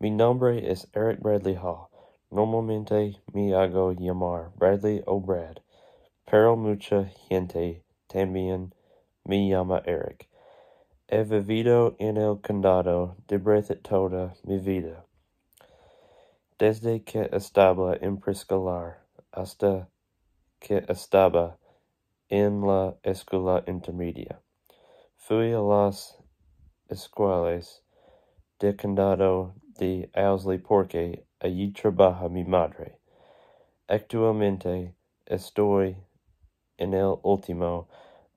Mi nombre es Eric Bradley Hall. Normalmente me hago llamar Bradley o Brad, pero mucha gente también me llama Eric. He vivido en el condado de Breathitt toda mi vida, desde que estaba en preescolar hasta que estaba en la escuela intermedia. Fui a las escuelas de condado de Owsley porque allí trabaja mi madre. Actualmente estoy en el último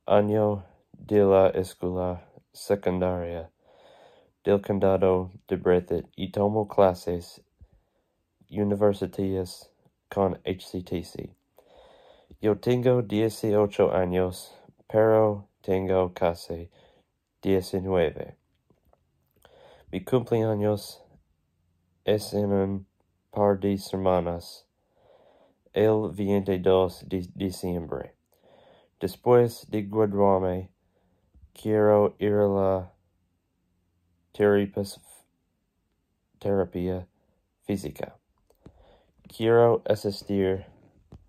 año de la escuela secundaria del condado de Breathitt y tomo clases universitarias con HCTC. Yo tengo dieciocho años, pero tengo casi diecinueve. Mi cumpleaños es un par de semanas, el 22 de diciembre. Después de graduarme, quiero ir a la terapia física. Quiero asistir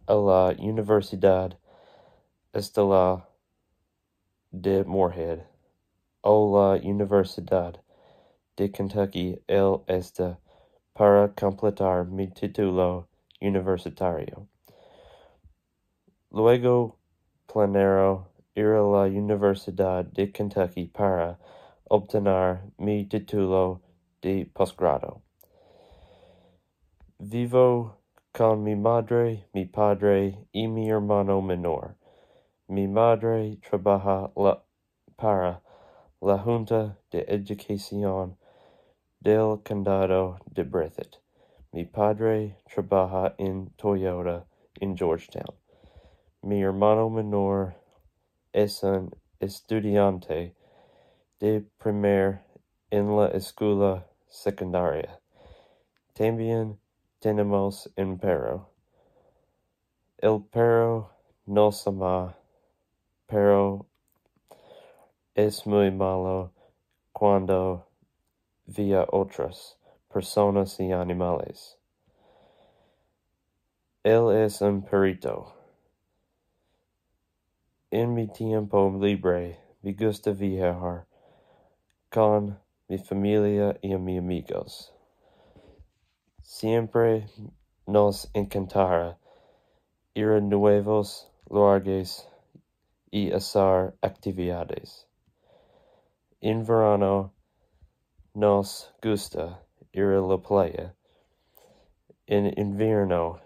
a la Universidad Estatal de Morehead o la Universidad de Kentucky el Este para completar mi título universitario. Luego planeo ir a la Universidad de Kentucky para obtener mi título de posgrado. Vivo con mi madre, mi padre y mi hermano menor. Mi madre trabaja para la Junta de Educación del Condado de Breathitt. Mi padre trabaja en Toyota en Georgetown. Mi hermano menor es un estudiante de primer en la escuela secundaria. También tenemos un perro. El perro no se ama, pero es muy malo cuando ve a otras personas y animales. Él es un perito. En mi tiempo libre me gusta viajar con mi familia y mis amigos. Siempre nos encantará ir a nuevos lugares y hacer actividades. En verano nos gusta ir a la playa. En invierno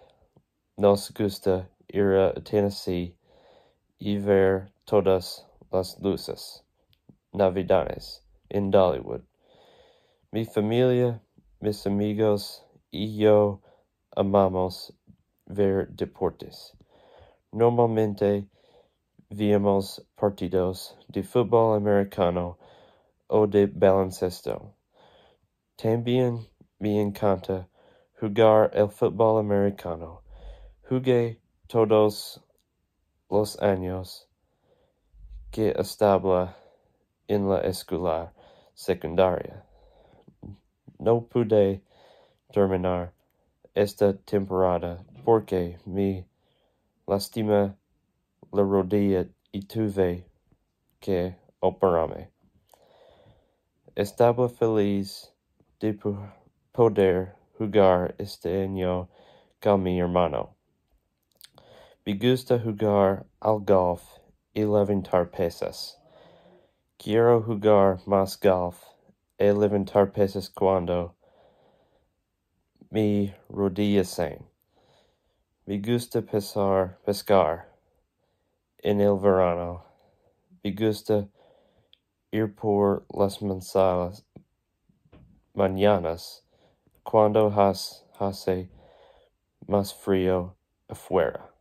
nos gusta ir a Tennessee y ver todas las luces navidades en Dollywood. Mi familia, mis amigos y yo amamos ver deportes. Normalmente vemos partidos de fútbol americano o de baloncesto. También me encanta jugar el fútbol americano. Jugué todos los años que estaba en la escuela secundaria. No pude terminar esta temporada porque me lastima la rodilla y tuve que operarme. Estaba feliz de poder jugar este año con mi hermano. Me gusta jugar al golf y levantar pesas. Quiero jugar más golf y levantar pesas cuando mi rodilla sane. Me gusta pesar, pescar en el verano. Me gusta ir por las manzanas mañanas cuando has hace eh, más frío afuera.